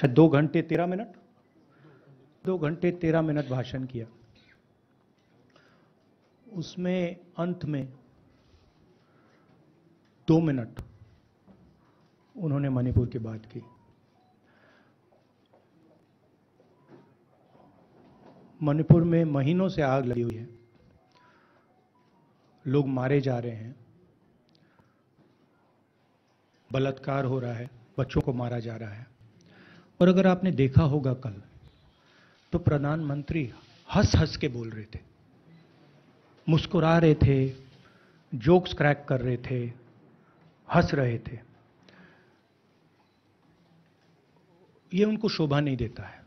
शायद दो घंटे तेरह मिनट? दो घंटे तेरह मिनट भाषण किया। उसमें अंत में दो मिनट उन्होंने मणिपुर की बात की। मणिपुर में महीनों से आग लगी हुई है। लोग मारे जा रहे हैं। बलात्कार हो रहा है। बच्चों को मारा जा रहा है। और अगर आपने देखा होगा कल तो प्रधानमंत्री हंस हंस के बोल रहे थे। मुस्कुरा रहे थे, जोक्स क्रैक कर रहे थे, हंस रहे थे। ये उनको शोभा नहीं देता है।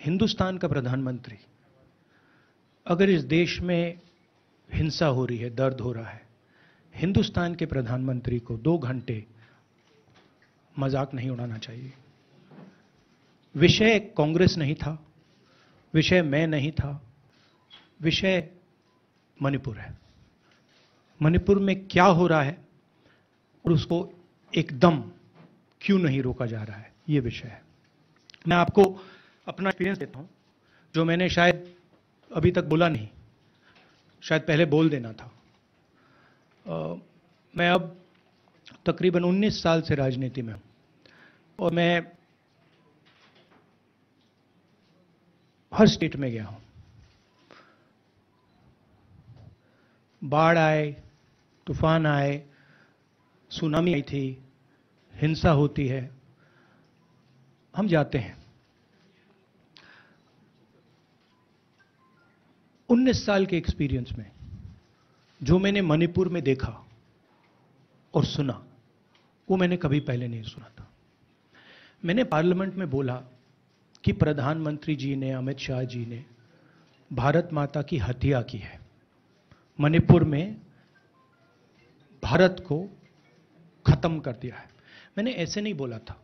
हिंदुस्तान का प्रधानमंत्री, अगर इस देश में हिंसा हो रही है, दर्द हो रहा है, हिंदुस्तान के प्रधानमंत्री को दो घंटे मज़ाक नहीं उड़ाना चाहिए। विषय कांग्रेस नहीं था विषय मैं नहीं था विषय मणिपुर है। मणिपुर में क्या हो रहा है और उसको एकदम क्यों नहीं रोका जा रहा है ये विषय है। मैं आपको अपना एक्सपीरियंस देता हूँ जो मैंने शायद अभी तक बोला नहीं शायद पहले बोल देना था। आ, मैं अब तकरीबन 19 साल से राजनीति में हूँ और मैं हर स्टेट में गया हूँ। बाढ़ आए, तूफ़ान आए सुनामी आई थी, हिंसा होती है, हम जाते हैं। 19 साल के एक्सपीरियंस में, जो मैंने मणिपुर में देखा और सुना, वो मैंने कभी पहले नहीं सुना था। मैंने पार्लियामेंट में बोला कि प्रधानमंत्री जी ने अमित शाह जी ने भारत माता की हत्या की है। मणिपुर में भारत को खत्म कर दिया है। मैंने ऐसे नहीं बोला था।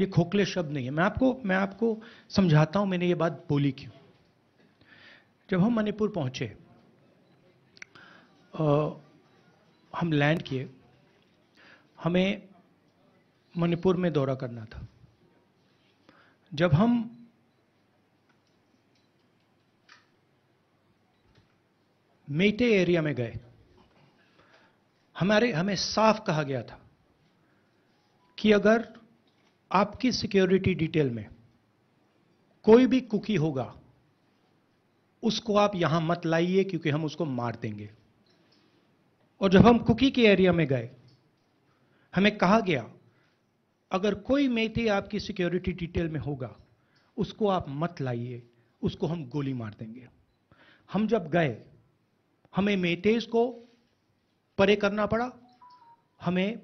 ये खोखले शब्द नहीं है। मैं आपको मैं आपको समझाता हूँ मैंने ये बात बोली क्यों? जब हम मणिपुर पहुँचे आ, हम लैंड किए हमें मणिपुर में दौरा करना था। जब हम मेटे एरिया में गए, हमारे, हमें साफ़ कहा गया था कि अगर आपकी सिक्योरिटी डिटेल में कोई भी कुकी होगा, उसको आप यहाँ मत लाइए क्योंकि हम उसको मार देंगे। और जब हम कुकी के एरिया में गए, हमें कहा गया अगर कोई मेथी आपकी सिक्योरिटी डिटेल में होगा, उसको आप मत लाइए, उसको हम गोली मार देंगे। हम जब गए, हमें मेतेज को परे करना पड़ा, हमें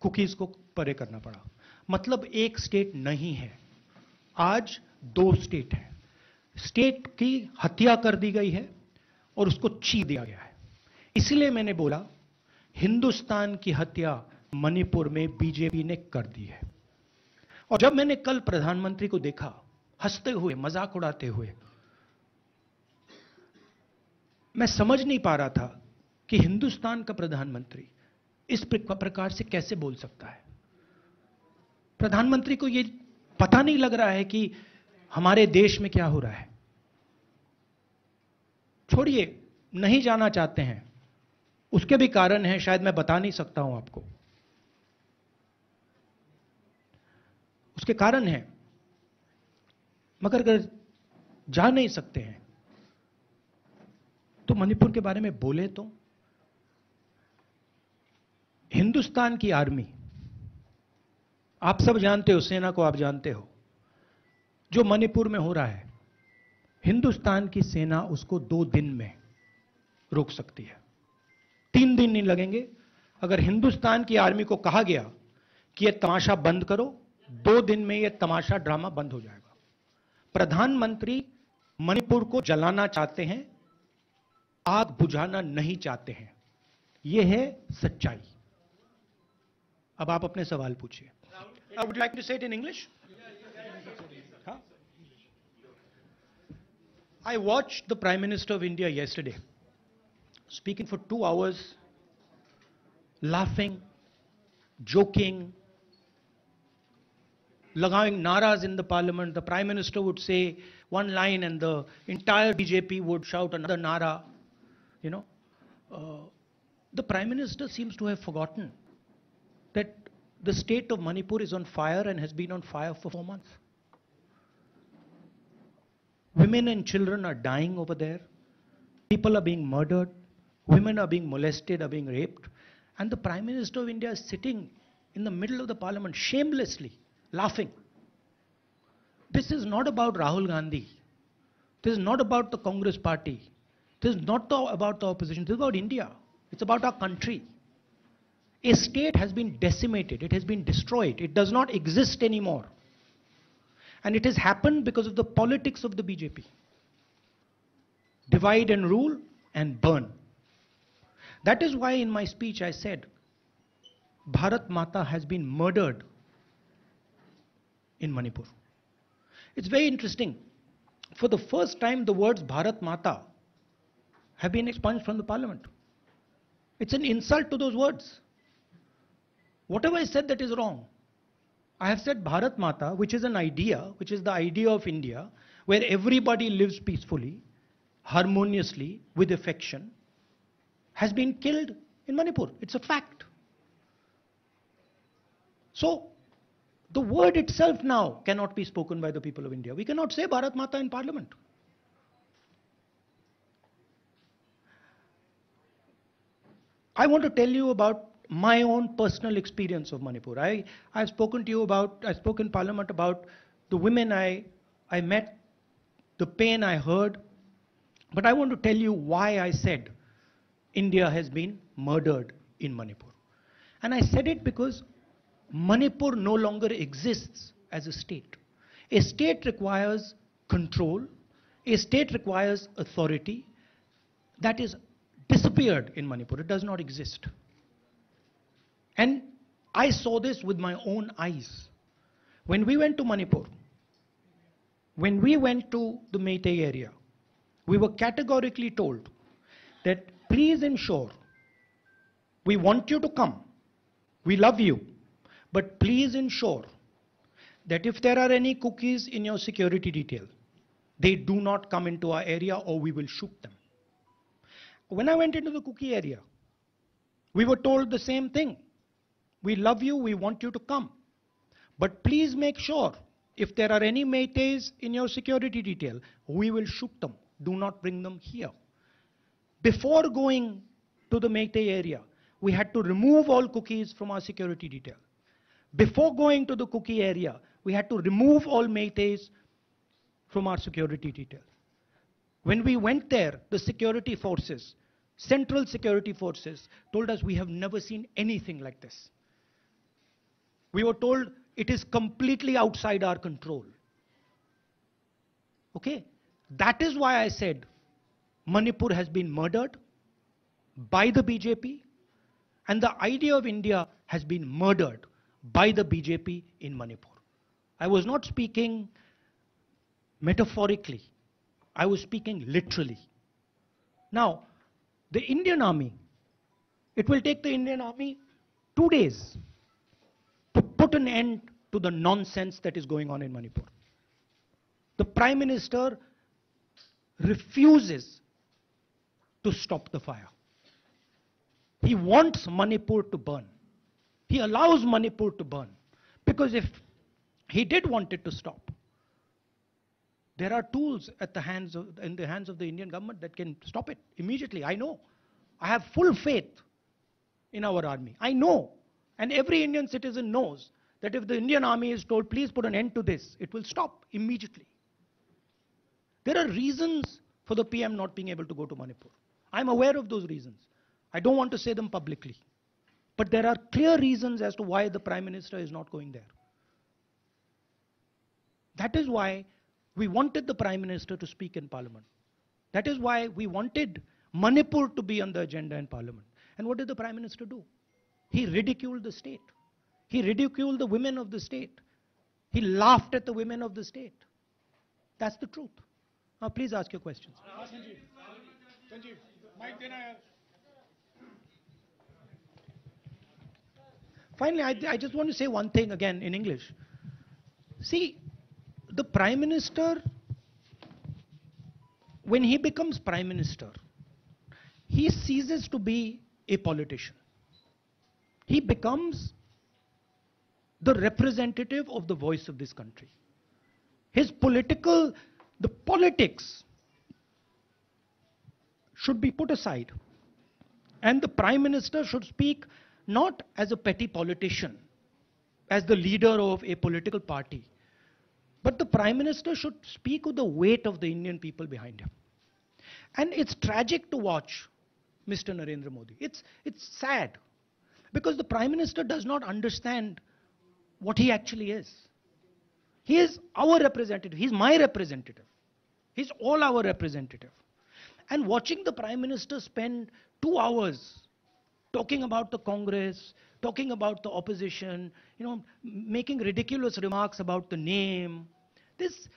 कुकीज को परे करना पड़ा। मतलब एक स्टेट नहीं है, आज दो स्टेट है। स्टेट की हत्या कर दी गई है और उसको ची दिया गया है। इसलिए मैंने बोला, हिंदुस्तान की हत्या मणिपुर में बीजेपी ने कर दी है। और जब मैंने कल प्रधानमंत्री को देखा, हँसते हुए, मज़ाक उड़ाते हुए, मैं समझ नहीं पा रहा था कि हिंदुस्तान का प्रधानमंत्री इस प्रकार से कैसे बोल सकता है। प्रधानमंत्री को यह पता नहीं लग रहा है कि हमारे देश में क्या हो रहा है। छोड़िए, नहीं जाना चाहते हैं। उसके भी कारण है, शायद मैं बता नहीं सकता हूँ आपको। उसके कारण है। मगर अगर जा नहीं सकते हैं तो मणिपुर के बारे में बोले तो? हिंदुस्तान की आर्मी, आप सब जानते हो, सेना को आप जानते हो, जो मणिपुर में हो रहा है, हिंदुस्तान की सेना उसको दो दिन में रोक सकती है। तीन दिन नहीं लगेंगे। अगर हिंदुस्तान की आर्मी को कहा गया कि यह तमाशा बंद करो दो दिन में यह तमाशा ड्रामा बंद हो जाएगा। प्रधानमंत्री मणिपुर को जलाना चाहते हैं आग बुझाना नहीं चाहते हैं। यह है सच्चाई। अब आप अपने सवाल पूछिए। I would like to say it in English I watched the Prime Minister of India yesterday speaking for two hours, laughing, joking, lagaving naras in the parliament. The prime minister would say one line and the entire BJP would shout another nara. You know, uh, the prime minister seems to have forgotten that the state of Manipur is on fire and has been on fire for four months. Women and children are dying over there. People are being murdered. Women are being molested, are being raped. And the Prime Minister of India is sitting in the middle of the parliament shamelessly laughing. This is not about Rahul Gandhi. This is not about the Congress party. This is not the, about the opposition. This is about India. It's about our country. A state has been decimated. It has been destroyed. It does not exist anymore. And it has happened because of the politics of the BJP. Divide and rule and burn. That is why in my speech I said, Bharat Mata has been murdered in Manipur. It's very interesting. For the first time, the words Bharat Mata have been expunged from the parliament. It's an insult to those words. Whatever I said that is wrong. I have said Bharat Mata, which is an idea, which is the idea of India, where everybody lives peacefully, harmoniously, with affection, has been killed in Manipur. It's a fact. So, the word itself now cannot be spoken by the people of India. We cannot say Bharat Mata in parliament. I want to tell you about my own personal experience of Manipur. I, I've spoken to you about, I spoke in parliament about the women I, I met, the pain I heard, but I want to tell you why I said India has been murdered in Manipur. And I said it because Manipur no longer exists as a state. A state requires control, a state requires authority. That is disappeared in Manipur. It does not exist. And I saw this with my own eyes. When we went to Manipur, when we went to the Meitei area, we were categorically told that please ensure we want you to come, we love you, but please ensure that if there are any cookies in your security detail, they do not come into our area or we will shoot them. When I went into the cookie area, we were told the same thing. We love you, we want you to come. But please make sure if there are any Meiteis in your security detail, we will shoot them. Do not bring them here. Before going to the Meitei area, we had to remove all cookies from our security detail. Before going to the cookie area, we had to remove all Meiteis from our security detail. When we went there, the security forces, central security forces, told us we have never seen anything like this. We were told it is completely outside our control. Okay? That is why I said Manipur has been murdered by the BJP and the idea of India has been murdered by the BJP in Manipur. I was not speaking metaphorically. I was speaking literally. Now, the Indian army, it will take the Indian army two days to put an end to the nonsense that is going on in Manipur. The Prime Minister refuses to stop the fire. He wants Manipur to burn. He allows Manipur to burn. Because if he did want it to stop, there are tools at the hands of, in the hands of the Indian government that can stop it immediately. I know. I have full faith in our army. I know. And every Indian citizen knows that if the Indian army is told, please put an end to this, it will stop immediately. There are reasons for the PM not being able to go to Manipur. I'm aware of those reasons. I don't want to say them publicly. But there are clear reasons as to why the Prime Minister is not going there. That is why we wanted the Prime Minister to speak in Parliament. That is why we wanted Manipur to be on the agenda in Parliament. And what did the Prime Minister do? He ridiculed the state. He ridiculed the women of the state. He laughed at the women of the state. That's the truth. Now, please ask your questions. Sanjeev, Mike, Finally, I, I just want to say one thing again in English. See, the Prime Minister, when he becomes Prime Minister, he ceases to be a politician. He becomes the representative of the voice of this country. His political, the politics should be put aside. And the Prime Minister should speak not as a petty politician, as the leader of a political party, but the Prime Minister should speak with the weight of the Indian people behind him. And it's tragic to watch Mr. Narendra Modi. It's, it's sad because the Prime Minister does not understand what he actually is. He is our representative. He's my representative. He's all our representative. And watching the Prime Minister spend two hours talking about the Congress, talking about the opposition, you know, making ridiculous remarks about the name, this,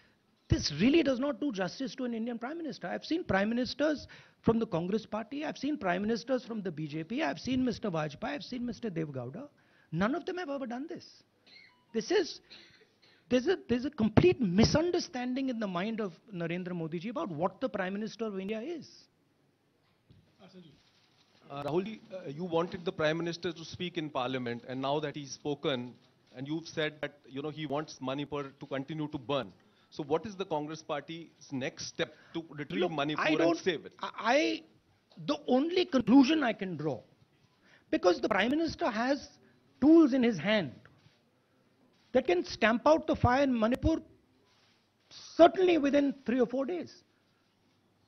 this really does not do justice to an Indian Prime Minister. I've seen Prime Ministers from the Congress party, I've seen Prime Ministers from the BJP, I've seen Mr. Vajpayee, I've seen Mr. Dev Gowda. None of them have ever done this. This is, there's a, there's a complete misunderstanding in the mind of Narendra Modi ji about what the Prime Minister of India is. Uh, Rahul, uh, you wanted the Prime Minister to speak in Parliament, and now that he's spoken, and you've said that you know he wants Manipur to continue to burn. So, what is the Congress Party's next step to retrieve Look, Manipur I and save it? I, the only conclusion I can draw, because the Prime Minister has tools in his hand that can stamp out the fire in Manipur certainly within three or four days.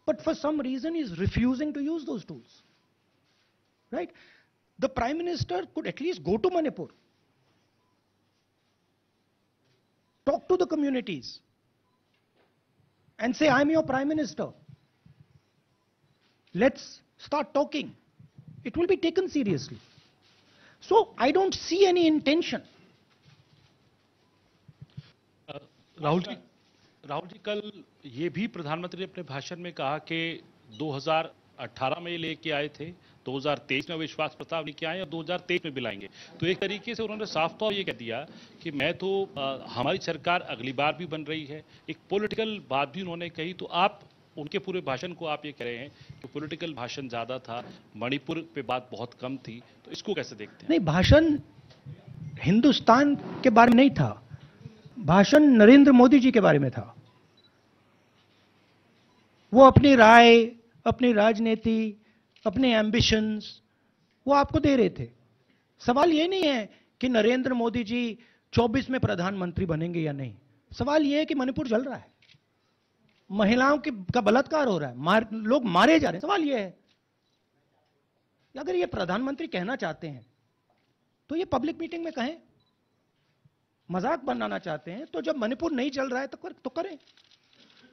But for some reason, he's refusing to use those tools Right? The Prime Minister could at least go to Manipur, talk to the communities, and say, I'm your Prime Minister. Let's start talking. It will be taken seriously. So I don't see any intention. Rahul ji Rahul ji कल ये भी प्रधानमंत्री ने अपने भाषण में कहा कि 2018 में लेके आए थे 2023 में विश्वास प्रस्ताव लेके आए और 2023 में भी लाएँगे तो एक तरीके से उन्होंने साफ़ तौर ये कह दिया कि मैं तो अ, हमारी सरकार अगली बार भी बन रही है। एक पॉलिटिकल बात भी उन्होंने कही तो आप उनके पूरे भाषण को आप ये कह रहे हैं कि पॉलिटिकल भाषण ज़्यादा था मणिपुर पे बात बहुत कम थी तो इसको कैसे देखते हैं? नहीं भाषण हिंदुस्तान के बारे में नहीं था। भाषण नरेंद्र मोदी जी के बारे में था। वो अपनी राय अपनी राजनीति अपने एम्बिशंस वो आपको दे रहे थे। सवाल ये नहीं है कि नरेंद्र मोदी जी 24 में प्रधानमंत्री बनेंगे या नहीं। सवाल ये है कि मणिपुर जल रहा है। महिलाओं के का बलात्कार हो रहा है। मार, लोग मारे जा रहे हैं। सवाल ये है अगर ये प्रधानमंत्री कहना चाहते हैं तो ये पब्लिक मीटिंग में कहें। मज़ाक बनाना चाहते हैं तो जब मणिपुर नहीं चल रहा है तो कर, तो करें।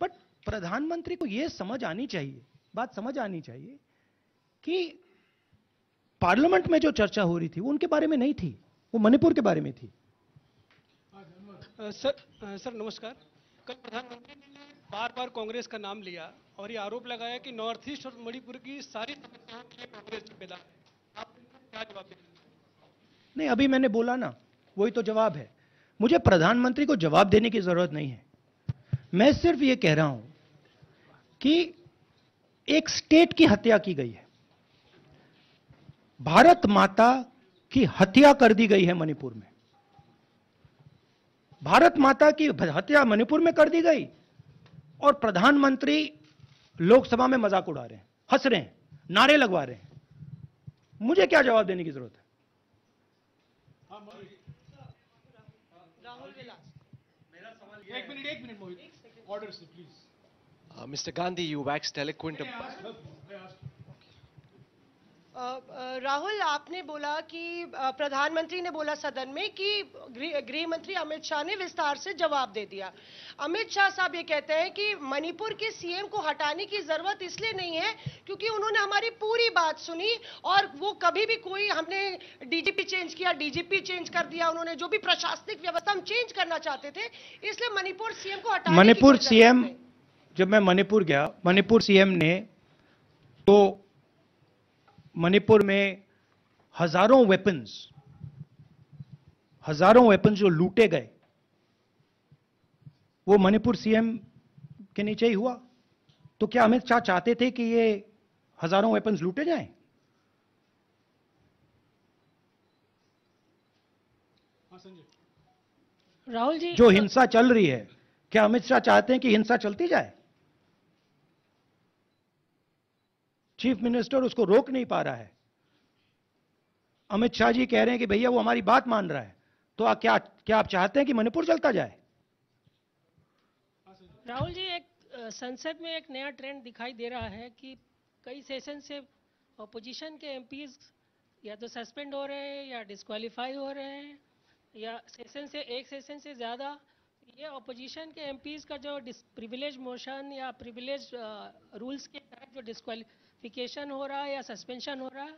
बट प्रधानमंत्री को यह समझ आनी चाहिए बात समझ आनी चाहिए कि पार्लियामेंट में जो चर्चा हो रही थी वो उनके बारे में नहीं थी वो मणिपुर के बारे में थी। सर सर नमस्कार। कल प्रधानमंत्री ने बार बार कांग्रेस का नाम लिया और ये आरोप लगाया कि नॉर्थ ईस्ट और मणिपुर की सारी समस्याओं के लिए कांग्रेस जिम्मेदार है। आप क्या जवाब देंगे नहीं अभी मैंने बोला ना वही तो जवाब है। मुझे प्रधानमंत्री को जवाब देने की ज़रूरत नहीं है। मैं सिर्फ़ ये कह रहा हूँ कि एक स्टेट की हत्या की गई है भारत माता की हत्या कर दी गई है मणिपुर में भारत माता की हत्या मणिपुर में कर दी गई और प्रधानमंत्री लोकसभा में मज़ाक उड़ा रहे हैं हंस रहे हैं नारे लगवा रहे हैं मुझे क्या जवाब देने की ज़रूरत है एक मिनट एक मिनट मोहित ऑर्डर से please Uh, Mr. Gandhi, you waxed eloquent about. Uh, uh, Rahul आपने बोला कि अ, प्रधानमंत्री ने बोला सदन में कि गृह गृह मंत्री अमित शाह ने विस्तार से जवाब दे दिया अमित शाह साहब ये कहते हैं कि मणिपुर के सीएम को हटाने की ज़रूरत इसलिए नहीं है क्योंकि उन्होंने हमारी पूरी बात सुनी और वो कभी भी कोई हमने डीजीपी चेंज किया डीजीपी चेंज कर दिया उन्होंने जो भी प्रशासनिक व्यवस्था हम चेंज करना चाहते थे इसलिए मणिपुर सीएम को हटाने की मणिपुर सीएम। जब मैं मणिपुर गया मणिपुर सीएम ने तो मणिपुर में हज़ारों वेपन्स हज़ारों वेपन्स जो लूटे गए वो मणिपुर सीएम के नीचे ही हुआ। तो क्या अमित शाह चाहते थे कि ये हज़ारों वेपन्स लूटे जाएँ? राहुल जी जो हिंसा चल रही है क्या अमित शाह चाहते हैं कि हिंसा चलती जाए? चीफ मिनिस्टर उसको रोक नहीं पा रहा है। अमित शाह जी कह रहे हैं कि भैया वो हमारी बात मान रहा है। तो आ, क्या क्या आप चाहते हैं कि मणिपुर चलता जाए? राहुल जी एक संसद में एक नया ट्रेंड दिखाई दे रहा है कि कई सेशन से अपोजिशन के एमपीज या तो सस्पेंड हो रहे हैं या डिस्क्वालीफाई हो रहे हैं या सेशन से एक सेशन से ज़्यादा ये अपोजिशन के एमपीज का जो प्रिविलेज मोशन या प्रिविलेज रूल्स के तहत जो डिस्क्वालिफिकेशन हो रहा है या सस्पेंशन हो रहा है?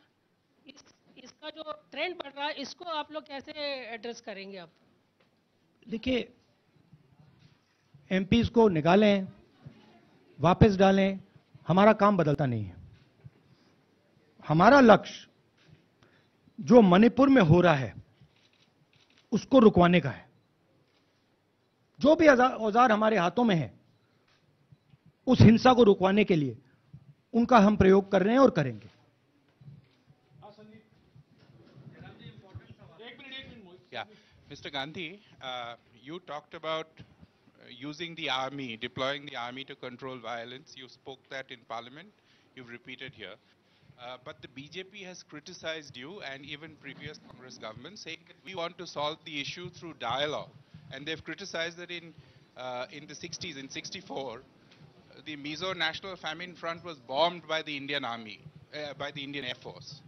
इस, इसका जो ट्रेंड बढ़ रहा है इसको आप लोग कैसे एड्रेस करेंगे आप? देखिए एमपीज को निकालें वापस डालें हमारा काम बदलता नहीं है। हमारा लक्ष्य जो मणिपुर में हो रहा है उसको रुकवाने का है। जो भी औज़ार हमारे हाथों में है उस हिंसा को रुकवाने के लिए उनका हम प्रयोग कर रहे हैं और करेंगे Mr. Gandhi, uh, you talked about uh, using the army, deploying the army to control violence. You spoke that in Parliament. You've repeated here. Uh, but the BJP has criticized you and even previous Congress governments, saying that we want to solve the issue through dialogue. And they've criticized that in, uh, in the 60s, in 64, the Mizo National Famine Front was bombed by the Indian Army, uh, by the Indian Air Force.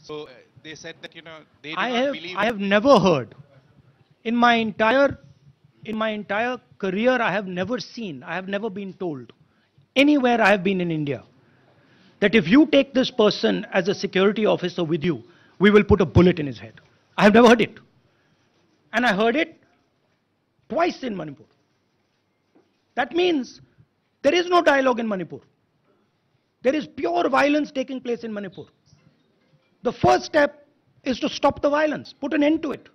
So uh, they said that, you know, they do I not have believe... I have never heard in my entire in my entire career I have never seen I have never been told anywhere I have been in India that if you take this person as a security officer with you we will put a bullet in his head. I have never heard it. And I heard it twice in Manipur. That means there is no dialogue in Manipur there is pure violence taking place in Manipur the first step is to stop the violence, put an end to it.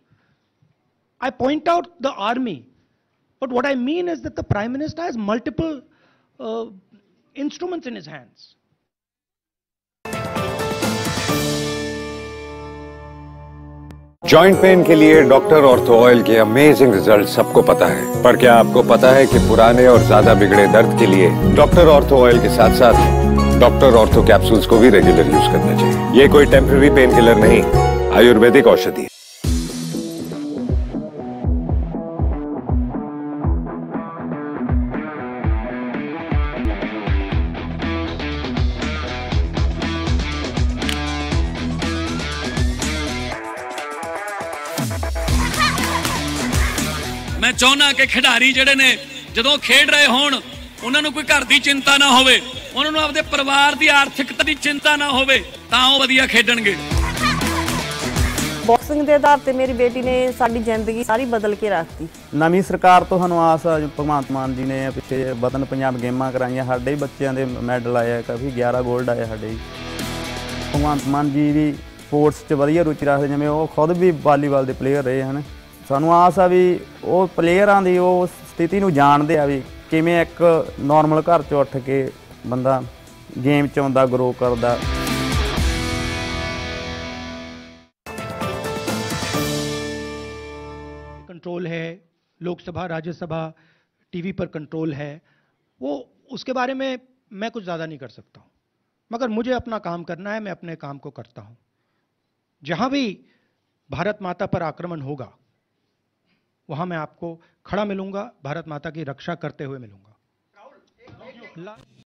I point out the army, but what I mean is that the prime minister has multiple uh, instruments in his hands. Joint pain के लिए doctor ortho oil के amazing result सबको पता है। पर क्या आपको पता है कि पुराने और ज़्यादा बिगड़े दर्द के लिए डॉक्टर ऑर्थो ऑयल के साथ साथ डॉक्टर ऑर्थो कैप्सूल्स को भी रेगुलर यूज़ करना चाहिए। ये कोई टेम्पररी पेन किलर नहीं, आयुर्वेदिक औषधि। ਮੈਂ ਚਾਹੁੰਦਾ ਕਿ ਖਿਡਾਰੀ ਜਿਹੜੇ ਨੇ ਜਦੋਂ ਖੇਡ ਰਹੇ ਹੋਣ ਉਹਨਾਂ ਨੂੰ ਕੋਈ ਘਰ ਦੀ ਚਿੰਤਾ ਨਾ ਹੋਵੇ ਉਹਨਾਂ ਨੂੰ ਆਪਦੇ ਪਰਿਵਾਰ ਦੀ ਆਰਥਿਕਤਾ ਦੀ ਚਿੰਤਾ ਨਾ ਹੋਵੇ ਤਾਂ ਉਹ ਵਧੀਆ ਖੇਡਣਗੇ। ਬਾਕਸਿੰਗ ਦੇ ਆਧਾਰ ਤੇ ਮੇਰੀ ਬੇਟੀ ਨੇ ਸਾਡੀ ਜ਼ਿੰਦਗੀ ਸਾਰੀ ਬਦਲ ਕੇ ਰੱਖਤੀ। ਨਵੀਂ ਸਰਕਾਰ ਤੋਂ ਸਾਨੂੰ ਆਸ ਆ ਜੋ ਭਗਵੰਤ ਮਾਨ ਜੀ ਨੇ ਪਿੱਛੇ ਵਤਨ ਪੰਜਾਬ ਗੇਮਾਂ ਕਰਾਈਆਂ ਸਾਡੇ ਬੱਚਿਆਂ ਦੇ ਮੈਡਲ ਆਏ ਆ ਕਾਫੀ 11 골ਡ ਆਏ ਸਾਡੇ ਜੀ ਭਗਵੰਤ ਮਾਨ ਜੀ ਵੀ ਸਪੋਰਟਸ 'ਚ ਵਧੀਆ ਰੁਚੀ ਰੱਖਦੇ ਜਿਵੇਂ ਉਹ ਖੁਦ ਵੀ ਵਾਲੀਬਾਲ ਦੇ ਪਲੇਅਰ ਰਹੇ ਹਨ। ਸਾਨੂੰ ਆਸ ਆ ਵੀ ਉਹ ਪਲੇਅਰਾਂ ਦੀ ਉਹ ਸਥਿਤੀ ਨੂੰ ਜਾਣਦੇ ਆ ਵੀ ਕਿਵੇਂ ਇੱਕ ਨਾਰਮਲ ਘਰ 'ਚੋਂ ਉੱਠ ਕੇ ਬੰਦਾ ਗੇਮ 'ਚ ਆਉਂਦਾ ਗਰੋ ਕਰਦਾ कंट्रोल है लोकसभा राज्यसभा टीवी पर कंट्रोल है वो उसके बारे में मैं कुछ ज़्यादा नहीं कर सकता हूं मगर मुझे अपना काम करना है मैं अपने काम को करता हूं जहां भी भारत माता पर आक्रमण होगा वहाँ मैं आपको खड़ा मिलूँगा भारत माता की रक्षा करते हुए मिलूँगा।